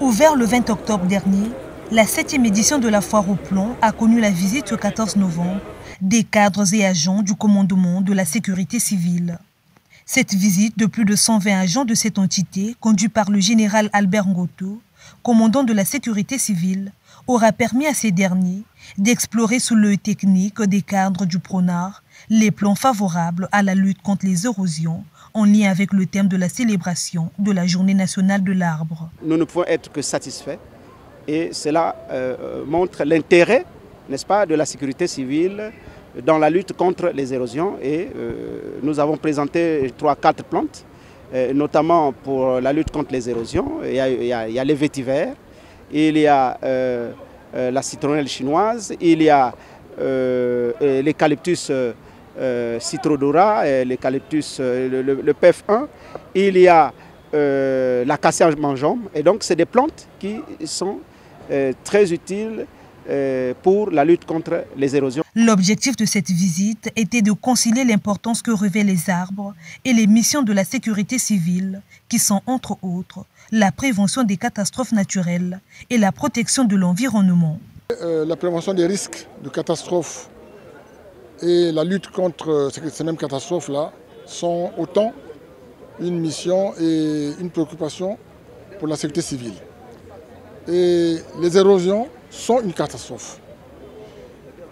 Ouvert le 20 octobre dernier, la septième édition de la foire au plomb a connu la visite le 14 novembre des cadres et agents du commandement de la sécurité civile. Cette visite de plus de 120 agents de cette entité, conduite par le général Albert Ngoto, commandant de la sécurité civile, aura permis à ces derniers d'explorer sous l'œil technique des cadres du PRONAR les plans favorables à la lutte contre les érosions en lien avec le thème de la célébration de la Journée nationale de l'arbre. Nous ne pouvons être que satisfaits et cela euh, montre l'intérêt, n'est-ce pas, de la sécurité civile dans la lutte contre les érosions et euh, nous avons présenté trois, quatre plantes, euh, notamment pour la lutte contre les érosions. Il y a, il y a, les vétivers, il y a la citronnelle chinoise, il y a l'eucalyptus euh, Citrodora, l'eucalyptus, le, le, PF1, il y a euh, l'acacia mangeom. Et donc, c'est des plantes qui sont euh, très utiles euh, pour la lutte contre les érosions. L'objectif de cette visite était de concilier l'importance que revêtent les arbres et les missions de la sécurité civile, qui sont entre autres la prévention des catastrophes naturelles et la protection de l'environnement. Euh, la prévention des risques de catastrophes et la lutte contre ces mêmes catastrophes-là sont autant une mission et une préoccupation pour la sécurité civile. Et les érosions sont une catastrophe.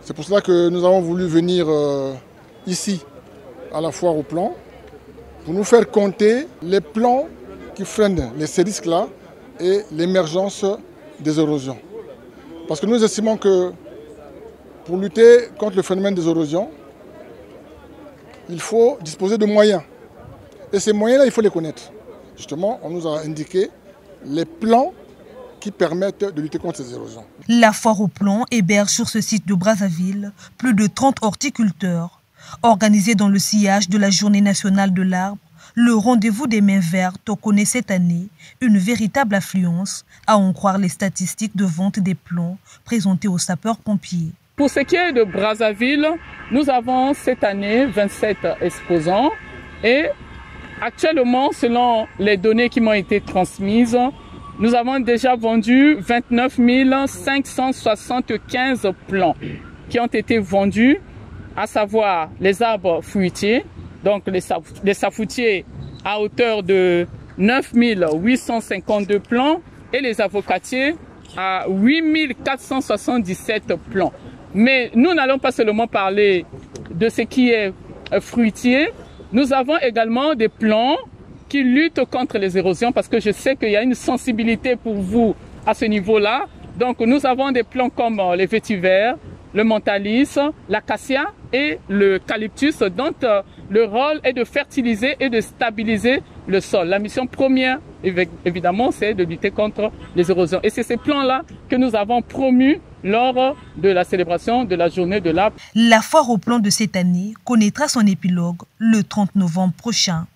C'est pour cela que nous avons voulu venir euh, ici, à la foire au plan, pour nous faire compter les plans qui freinent ces risques-là et l'émergence des érosions. Parce que nous estimons que pour lutter contre le phénomène des érosions, il faut disposer de moyens. Et ces moyens-là, il faut les connaître. Justement, on nous a indiqué les plans qui permettent de lutter contre ces érosions. La foire au plomb héberge sur ce site de Brazzaville plus de 30 horticulteurs. Organisé dans le sillage de la Journée nationale de l'arbre, le rendez-vous des mains vertes connaît cette année une véritable affluence, à en croire les statistiques de vente des plombs présentées aux sapeurs-pompiers. Pour ce qui est de Brazzaville, nous avons cette année 27 exposants et actuellement, selon les données qui m'ont été transmises, nous avons déjà vendu 29 575 plants qui ont été vendus, à savoir les arbres fruitiers, donc les, safoutiers à hauteur de 9 852 plants et les avocatiers à 8 477 plants. Mais nous n'allons pas seulement parler de ce qui est euh, fruitier, nous avons également des plants qui luttent contre les érosions parce que je sais qu'il y a une sensibilité pour vous à ce niveau-là. Donc nous avons des plants comme euh, les vétivers, le montalis, l'acacia et le calyptus dont euh, le rôle est de fertiliser et de stabiliser le sol. La mission première, évidemment, c'est de lutter contre les érosions. Et c'est ces plans-là que nous avons promus lors de la célébration de la journée de l'arbre. La foire au plan de cette année connaîtra son épilogue le 30 novembre prochain.